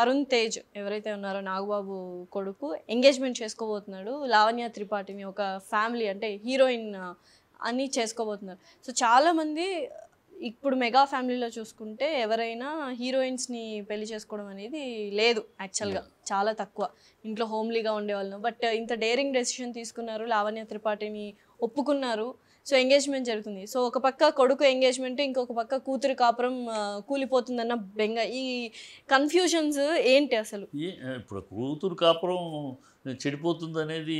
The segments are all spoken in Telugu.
వరుణ్ తేజ్ ఎవరైతే ఉన్నారో నాగబాబు కొడుకు ఎంగేజ్మెంట్ చేసుకోబోతున్నాడు. లావణ్య త్రిపాఠిని ఒక ఫ్యామిలీ అంటే హీరోయిన్ అని చేసుకోబోతున్నారు. సో చాలామంది ఇప్పుడు మెగా ఫ్యామిలీలో చూసుకుంటే ఎవరైనా హీరోయిన్స్ని పెళ్ళి చేసుకోవడం అనేది లేదు యాక్చువల్గా చాలా తక్కువ. ఇంట్లో హోమ్లీగా ఉండేవాళ్ళను బట్ ఇంత డేరింగ్ డెసిషన్ తీసుకున్నారు లావణ్య త్రిపాఠిని ఒప్పుకున్నారు. సో ఎంగేజ్మెంట్ జరుగుతుంది. సో ఒక పక్క కొడుకు ఎంగేజ్మెంట్ ఇంకొక పక్క కూతురు కాపురం కూలిపోతుందన్న బెంగ ఈ కన్ఫ్యూజన్స్ ఏంటి అసలు? ఇప్పుడు కూతురు కాపురం చెడిపోతుంది అనేది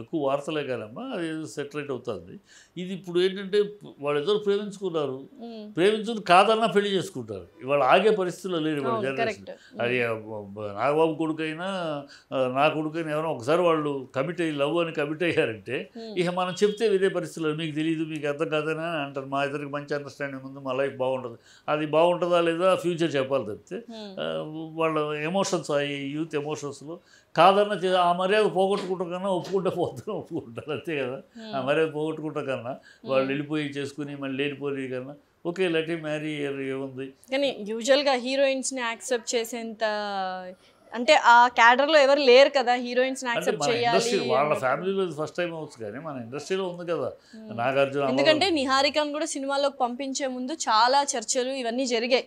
ఎక్కువ వార్తలే కదమ్మా అది సెటరేట్ అవుతుంది. ఇది ఇప్పుడు ఏంటంటే వాళ్ళిద్దరు ప్రేమించుకున్నారు. మ్మ్. ప్రేమించుకుని కాదన్నా పెళ్ళి చేసుకుంటారు. ఇవాళ ఆగే పరిస్థితుల్లో లేరు అవును జనరేషన్. అది నాగబాబు కొడుకైనా నా కొడుకైనా ఎవరైనా ఒకసారి వాళ్ళు కమిట్ అయ్యి లవ్ అని కమిట్ అయ్యారంటే ఇక మనం చెప్తే వేరే పరిస్థితుల్లో మీకు తెలియదు మీకు అర్థం కాదని అని అంటారు. మా ఇద్దరికి మంచి అండర్స్టాండింగ్ ఉంది మా లైఫ్ బాగుంటుంది అది బాగుంటుందా లేదా ఫ్యూచర్ చెప్పాలి తప్పితే వాళ్ళ ఎమోషన్స్ ఆ యూత్ ఎమోషన్స్లో కాదన్న ఆ మర్యాద పోగొట్టుకుంటాం కన్నా ఒప్పుకుంటే పోతాం ఒప్పుకుంటారు అంతే కదా. ఆ మర్యాద పోగొట్టుకుంటాం కన్నా వాళ్ళు వెళ్ళిపోయి చేసుకుని మళ్ళీ లేనిపోయి కన్నా ఓకే లెట్ మ్యారీ ఏముంది. కానీ యూజువల్గా హీరోయిన్స్ని యాక్సెప్ట్ చేసేంత అంటే ఆ క్యాడర్లో ఎవరు లేరు కదా యాక్సెప్ట్ మన చేయాలి వాళ్ళ. ఫ్యామిలీలో ఫస్ట్ టైం అవచ్చు కానీ మన ఇండస్ట్రీలో ఉంది కదా మ్మ్. నాగార్జున ఎందుకంటే నిహారికను కూడా సినిమాలోకి పంపించే ముందు చాలా చర్చలు ఇవన్నీ జరిగాయి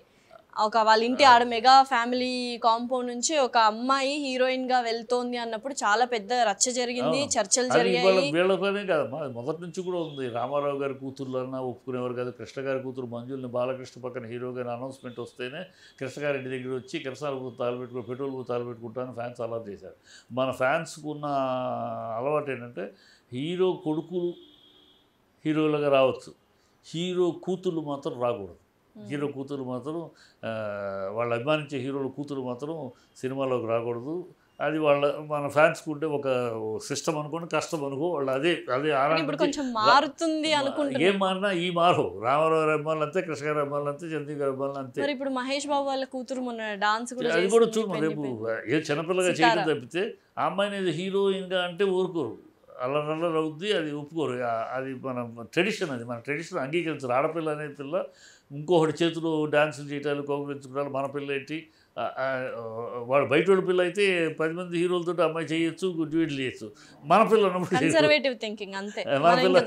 ఒక వాళ్ళ ఇంటి ఆడ మెగా ఫ్యామిలీ కాంపౌండ్ నుంచి ఒక అమ్మాయి హీరోయిన్గా వెళ్తోంది అన్నప్పుడు చాలా పెద్ద రచ్చ జరిగింది. చర్చలు జరిగాయి. వీళ్ళతోనే కదమ్మా మొదటి నుంచి కూడా ఉంది. రామారావు గారి కూతుర్లు అన్నా ఒప్పుకునేవారు కాదు. కృష్ణ గారి కూతురు మంజుల్ని బాలకృష్ణ పక్కన హీరో గారి అనౌన్స్మెంట్ వస్తేనే కృష్ణ గారి ఇంటి దగ్గర వచ్చి కిరసాలు తాలు పెట్టుకో పెట్రోల్ తాలు పెట్టుకుంటాను ఫ్యాన్స్ అలర్ట్ చేశారు. మన ఫ్యాన్స్కు ఉన్న అలవాటు ఏంటంటే హీరో కొడుకులు హీరోలుగా రావచ్చు. హీరో కూతుర్లు మాత్రం రాకూడదు. హీరో కూతురు మాత్రం వాళ్ళు అభిమానించే హీరోల కూతురు మాత్రం సినిమాలోకి రాకూడదు. అది వాళ్ళ మన ఫ్యాన్స్కి ఉంటే ఒక సిస్టమ్ అనుకోండి కష్టం అనుకో వాళ్ళు అదే అదే ఇప్పుడు కొంచెం మారుతుంది ఏం మారినా ఈ మారు. రామారావు అభిమానులు అంతే కృష్ణ గారి అభిమానులు అంతే చంద్రబాబు గారి అభిమానులు అంతే. ఇప్పుడు మహేష్ బాబు వాళ్ళ కూతురు మొన్న డాన్స్ కూడా అది కూడా చూడు రేపు. ఏ చిన్నపిల్లగా. చేయడం తప్పితే ఆ అమ్మాయిని హీరోయిన్గా అంటే ఊరుకోరు. అల్లరల్లర అవుద్ది అది ఒప్పుకోరు. అది మన ట్రెడిషన్ అది. మన ట్రెడిషన్ అంగీకరించారు. ఆడపిల్ల అనే పిల్ల ఇంకొకటి చేతులు డ్యాన్సులు చేయటాలు కౌగులించుకోవడాలు మన పిల్ల ఏంటి? వాడు బయట వాడి పిల్ల అయితే పది మంది హీరోలతో అమ్మాయి చేయొచ్చు డ్యూట్లు చేయొచ్చు. మన పిల్ల. కన్సర్వేటివ్ థింకింగ్ అంతే. మన పిల్ల.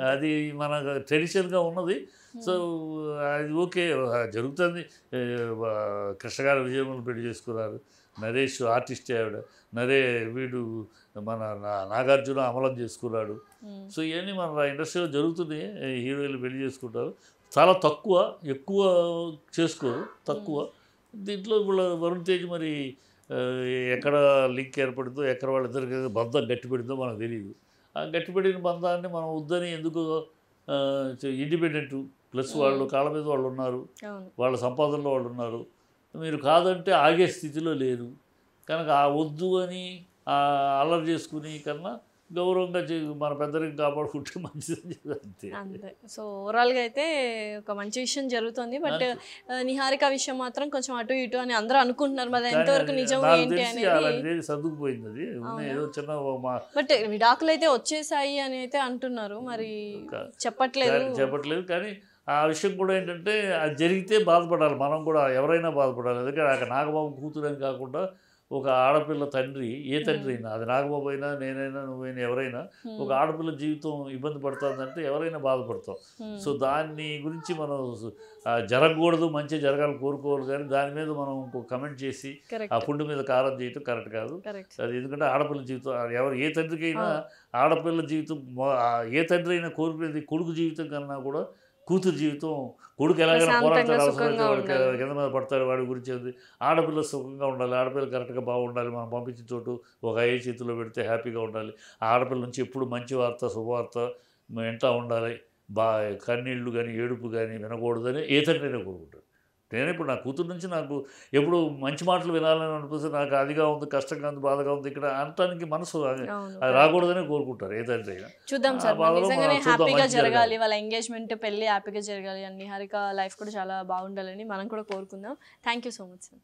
అది మన ట్రెడిషన్గా ఉన్నది. సో అది ఓకే జరుగుతుంది. ఏ, వా- కృష్ణ గారు విజయములు పెళ్ళి చేసుకున్నారు. నరేష్ ఆర్టిస్ట్ ఆవిడ. నరే వీడు మన నాగార్జున అమలం చేసుకున్నాడు. సో ఇవన్నీ మన ఇండస్ట్రీలో జరుగుతున్నాయి. హీరోయిన్లు పెళ్ళి చేసుకుంటారు. చాలా తక్కువ ఎక్కువ చేసుకోరు తక్కువ. దీంట్లో ఇప్పుడు వరుణ్ తేజ్ మరి ఎక్కడ లింక్ ఏర్పడిందో ఎక్కడ వాళ్ళిద్దరికి బంధం గట్టిపడిందో మనకు తెలియదు ఆ గట్టిపడిన బంధాన్ని మనం వద్దని ఎందుకు ఇండిపెండెంట్ ప్లస్ వాళ్ళు కాళ్ళ మీద వాళ్ళు ఉన్నారు. వాళ్ళ సంపాదనలో వాళ్ళు ఉన్నారు. మీరు కాదంటే ఆగే స్థితిలో లేరు. కనుక ఆ వద్దు అని ఆ అల్లరి చేసుకుని కన్నా గౌరవంగా మన పెద్దరికి కాపాడుకుంటే చెప్పి అంతే. అంతే. సో ఓవరాల్గా అయితే ఒక మంచి విషయం జరుగుతుంది. బట్ నిహారిక విషయం మాత్రం కొంచెం అటు ఇటు అని అందరూ అనుకుంటున్నారు. మరి ఎంతవరకు నిజం ఏంటి అనేది సర్దుకుపోయింది అది? ఏదో చిన్న బట్ విడాకులు అయితే వచ్చేసాయి అని అయితే అంటున్నారు. మరి చెప్పట్లేదు. చెప్పట్లేదు. కానీ ఆ విషయం కూడా ఏంటంటే అది జరిగితే బాధపడాలి. మనం కూడా ఎవరైనా బాధపడాలి. ఎందుకంటే అక్కడ నాగబాబు కూతురు అని కాకుండా ఒక ఆడపిల్ల తండ్రి ఏ తండ్రి అయినా అది నాగబాబు అయినా నేనైనా నువ్వైనా ఎవరైనా. ఒక ఆడపిల్ల జీవితం ఇబ్బంది పడుతుందంటే ఎవరైనా బాధపడతాం. సో దాన్ని గురించి మనం జరగకూడదు మంచి జరగాలని కోరుకోవాలి కానీ దాని మీద మనం ఇంకో కమెంట్ చేసి ఆ పుండు మీద కారం చేయటం కరెక్ట్ కాదు అది ఎందుకంటే ఆడపిల్ల జీవితం ఎవరు ఏ తండ్రికైనా. ఆడపిల్ల జీవితం ఏ తండ్రి అయినా కోరుకునేది కొడుకు జీవితం కన్నా కూడా కూతురు జీవితం కొడుకు ఎలాగైనా పోరాడతాడు. కింద మీద పడతాడు వాడి గురించి ఆడపిల్ల సుఖంగా ఉండాలి ఆడపిల్ల కరెక్ట్గా బాగుండాలి మనం పంపించిన చోటు ఒక ఏ చేతిలో పెడితే హ్యాపీగా ఉండాలి. ఆ ఆడపిల్ల నుంచి ఎప్పుడు మంచి వార్త శుభవార్త వెంట ఉండాలి. బా కన్నీళ్ళు కానీ ఏడుపు కానీ వినకూడదని ఏ అయినా కోరుకుంటాడు. నేను ఇప్పుడు నా కూతురు నుంచి నాకు ఎప్పుడు మంచి మాటలు వినాలని అనిపిస్తే నాకు అదిగా ఉంది కష్టంగా ఉంది బాధగా ఉంది ఇక్కడ అనటానికి మనసు రాకూడదని కోరుకుంటారు ఏ తండ్రి అయినా చూద్దాం సార్ నిజంగానే హ్యాపీగా జరగాలి. వాళ్ళ ఎంగేజ్మెంట్ పెళ్ళి హ్యాపీగా జరగాలి అని నిహారిక లైఫ్ కూడా చాలా బాగుండాలని మనం కూడా కోరుకుందాం. Thank you so much sir